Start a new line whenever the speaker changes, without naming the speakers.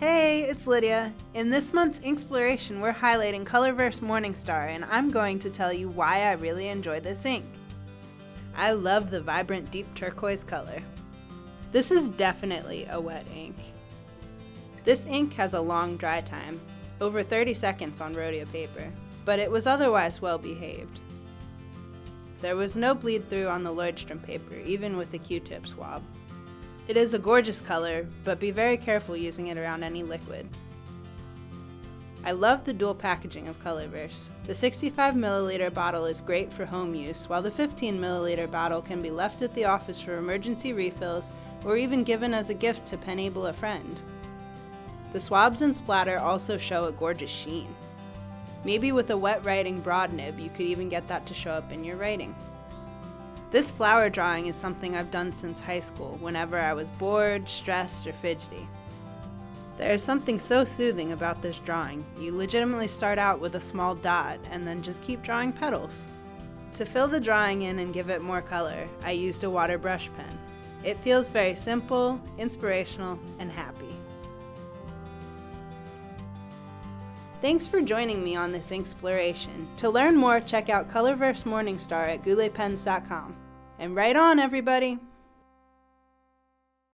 Hey, it's Lydia. In this month's Inksploration, we're highlighting Colorverse Morningstar, and I'm going to tell you why I really enjoy this ink. I love the vibrant deep turquoise color. This is definitely a wet ink. This ink has a long dry time, over 30 seconds on Rhodia paper, but it was otherwise well behaved. There was no bleed through on the Leuchtturm paper, even with the Q-tip swab. It is a gorgeous color, but be very careful using it around any liquid. I love the dual packaging of Colorverse. The 65ml bottle is great for home use, while the 15ml bottle can be left at the office for emergency refills or even given as a gift to penable a friend. The swabs and splatter also show a gorgeous sheen. Maybe with a wet writing broad nib, you could even get that to show up in your writing. This flower drawing is something I've done since high school, whenever I was bored, stressed, or fidgety. There is something so soothing about this drawing. You legitimately start out with a small dot and then just keep drawing petals. To fill the drawing in and give it more color, I used a water brush pen. It feels very simple, inspirational, and happy. Thanks for joining me on this exploration. To learn more, check out Colorverse Morningstar at gouletpens.com. And write on, everybody!